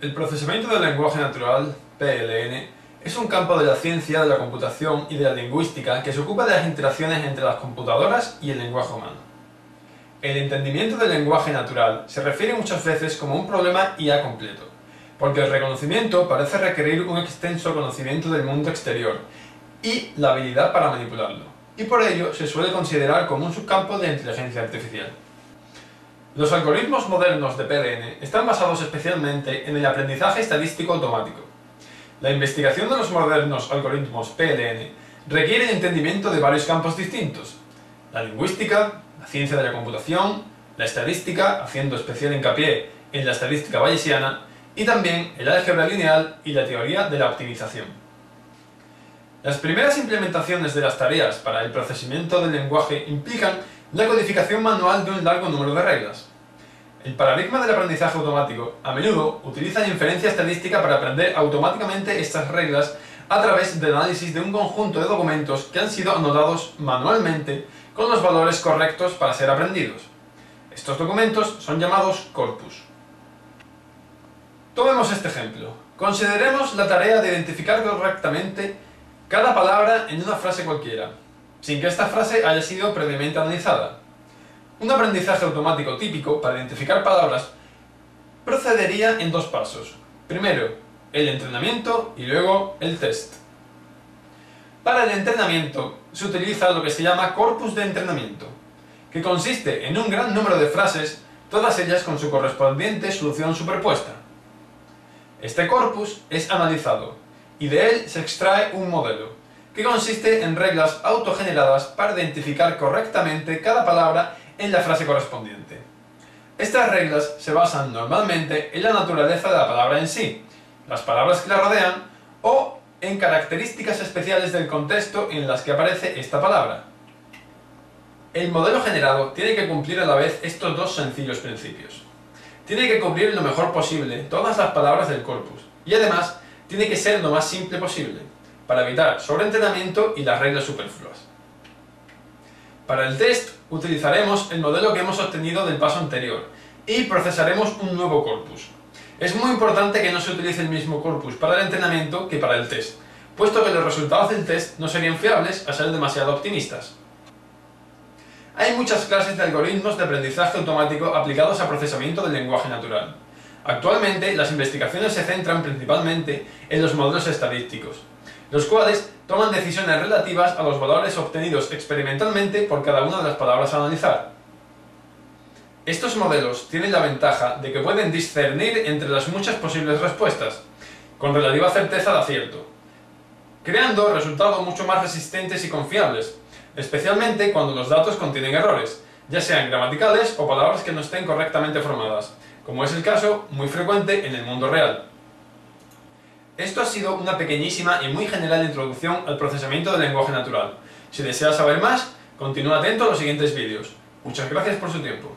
El procesamiento del lenguaje natural, PLN, es un campo de la ciencia de la computación y de la lingüística que se ocupa de las interacciones entre las computadoras y el lenguaje humano. El entendimiento del lenguaje natural se refiere muchas veces como un problema IA completo, porque el reconocimiento parece requerir un extenso conocimiento del mundo exterior y la habilidad para manipularlo, y por ello se suele considerar como un subcampo de inteligencia artificial. Los algoritmos modernos de PLN están basados especialmente en el aprendizaje estadístico automático. La investigación de los modernos algoritmos PLN requiere el entendimiento de varios campos distintos. La lingüística, la ciencia de la computación, la estadística, haciendo especial hincapié en la estadística bayesiana, y también el álgebra lineal y la teoría de la optimización. Las primeras implementaciones de las tareas para el procesamiento del lenguaje implican la codificación manual de un largo número de reglas. El paradigma del aprendizaje automático a menudo utiliza inferencia estadística para aprender automáticamente estas reglas a través del análisis de un conjunto de documentos que han sido anotados manualmente con los valores correctos para ser aprendidos. Estos documentos son llamados corpus. Tomemos este ejemplo. Consideremos la tarea de identificar correctamente cada palabra en una frase cualquiera sin que esta frase haya sido previamente analizada. Un aprendizaje automático típico para identificar palabras procedería en dos pasos. Primero, el entrenamiento y luego el test. Para el entrenamiento se utiliza lo que se llama corpus de entrenamiento, que consiste en un gran número de frases, todas ellas con su correspondiente solución superpuesta. Este corpus es analizado, y de él se extrae un modelo, que consiste en reglas autogeneradas para identificar correctamente cada palabra en la frase correspondiente. Estas reglas se basan normalmente en la naturaleza de la palabra en sí, las palabras que la rodean o en características especiales del contexto en las que aparece esta palabra. El modelo generado tiene que cumplir a la vez estos dos sencillos principios. Tiene que cubrir lo mejor posible todas las palabras del corpus y además tiene que ser lo más simple posible para evitar sobreentrenamiento y las reglas superfluas. Para el test utilizaremos el modelo que hemos obtenido del paso anterior y procesaremos un nuevo corpus. Es muy importante que no se utilice el mismo corpus para el entrenamiento que para el test, puesto que los resultados del test no serían fiables a ser demasiado optimistas. Hay muchas clases de algoritmos de aprendizaje automático aplicados a procesamiento del lenguaje natural. Actualmente, las investigaciones se centran principalmente en los modelos estadísticos, los cuales toman decisiones relativas a los valores obtenidos experimentalmente por cada una de las palabras a analizar. Estos modelos tienen la ventaja de que pueden discernir entre las muchas posibles respuestas, con relativa certeza de acierto, creando resultados mucho más resistentes y confiables, especialmente cuando los datos contienen errores, ya sean gramaticales o palabras que no estén correctamente formadas, como es el caso muy frecuente en el mundo real. Esto ha sido una pequeñísima y muy general introducción al procesamiento del lenguaje natural. Si deseas saber más, continúa atento a los siguientes vídeos. Muchas gracias por su tiempo.